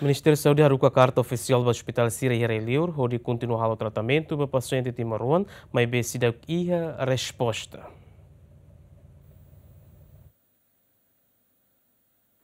Ministério da Saúde haruka carta oficial do Hospital Sira Yara Liur, onde continua o tratamento do paciente Timaruan, mas bem se deu a resposta.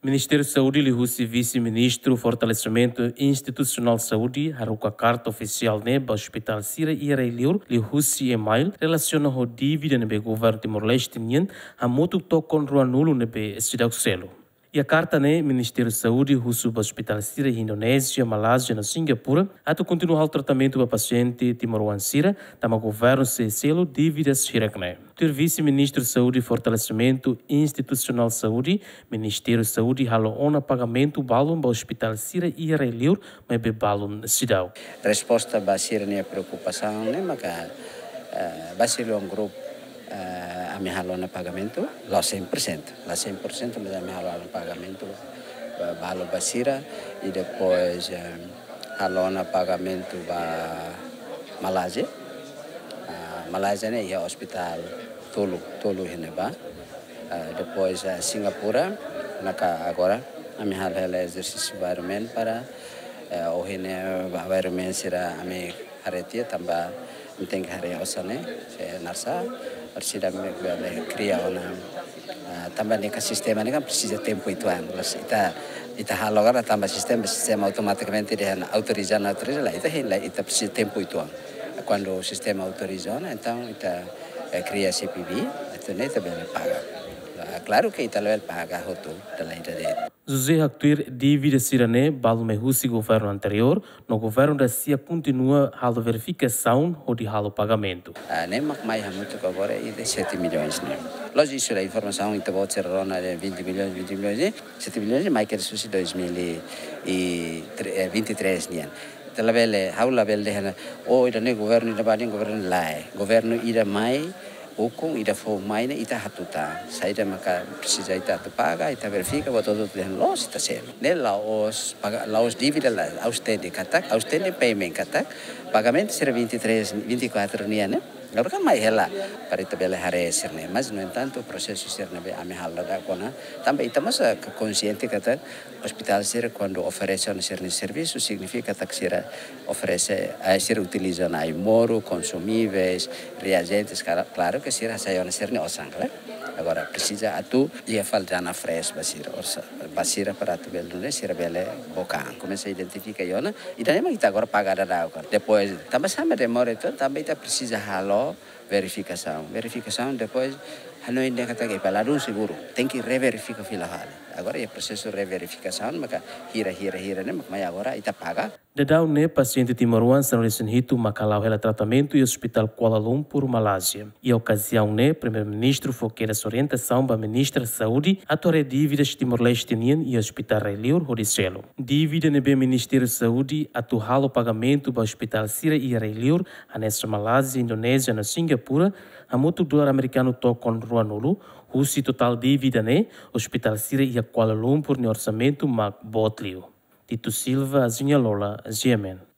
Ministério da Saúde e o vice-ministro fortalecimento institucional de saúde haruka carta oficial neba Hospital Sira Yara Liur, li husi email relaciona ho dívida nebe governo Timor-Leste nien, a motu tokon ruanulo nebe cidade selo. A carta né Ministério da Saúde russo Hospital Sira Indonésia, Malásia, na Singapura, ato continuar o tratamento do paciente Timoruan Sira, tama governo se selo dívidas hirakne. Ter vice-ministro de Saúde e Fortalecimento Institucional de Saúde, Ministério da Saúde halo ona pagamento balon para Hospital Sira e Areliur, mas be balon cidau. Resposta basir ne preocupação né, maka uh, basir um grupo uh, a mi halona pagamento, lá 100%, lá 100% mas a mi halona pagamento balo basira e depois uh, halona pagamento ba Malásia. Uh, Malásia né, é hospital Tolu, Hineba. Uh, depois uh, Singapura, agora a mi halala exercício environment para uh, o hine environment sira a mi aretie tamba mteng hare osane se narsa arsida me kriya kria ona tamba ne ka sistema ne ka precisa tempo itu an las ita ita halogar tamba sistema sistema automaticamente de han autoriza na autoriza la ita hin la ita precisa tempo itu an quando sistema autoriza ona então ita kria cpb atone tamba paga claro que ita lo paga hotu dalam la de José Actuir dívida sirane balo mehusi governo anterior, no governo da CIA continua a verificação ou de halo pagamento. Ah, nem mak mai hamutu agora e de 7 milhões né. Lógico isso a informação então vou ser rona de 20 milhões, 20 milhões, 7 milhões mais que isso 2023 né. Tela vele, haula vele, oh ida ne governo ida bani governo lai, governo ida mai hukum ida fo maina ita hatuta. Saida maka precisa ita tu paga ita verifica boto todo den los ita selo ne laos paga laos dívida la austende katak austende payment katak pagamento será 23 24 nia né Agora kan mai hela. Para ita bela hare sirne mas no entanto o processo sirne be ame hala da kona. Também ita masa consciente kata hospital sir quando oferece um serviço significa que sira oferece a sir utiliza na moro consumíveis reagentes claro que sira sai uma sirne osang agora precisa atu ia falta na fresh basira orsa basira para tu belo né sira bele bocan começa a identificar iona e daí mas agora pagar da depois também sama demora então também ita precisa halo verificação. Verificação depois Hanoi dia kata ke paladu seguro. Tem que reverificar fila agora é processo reverificação maka hira hira hira né? Maka agora? Ita paga. Dedau ne paciente Timaruan se recém hito macalau ela tratamento e hospital Kuala Lumpur, Malásia. E a ocasião ne primeiro-ministro foqueira sua orientação para ministra da saúde a torre dívidas Timor-Leste e hospital Reliur Rodicelo. Dívida ne bem ministério da saúde a o pagamento para o hospital Sira e Reliur a nessa Malásia, Indonésia e Singapura a muito dólar americano tocam ruanulu, o total dívida ne hospital Sira e Kuala Lumpur no orçamento Mac Botlio. Tito Silva, Zinha Lola, Ziemen.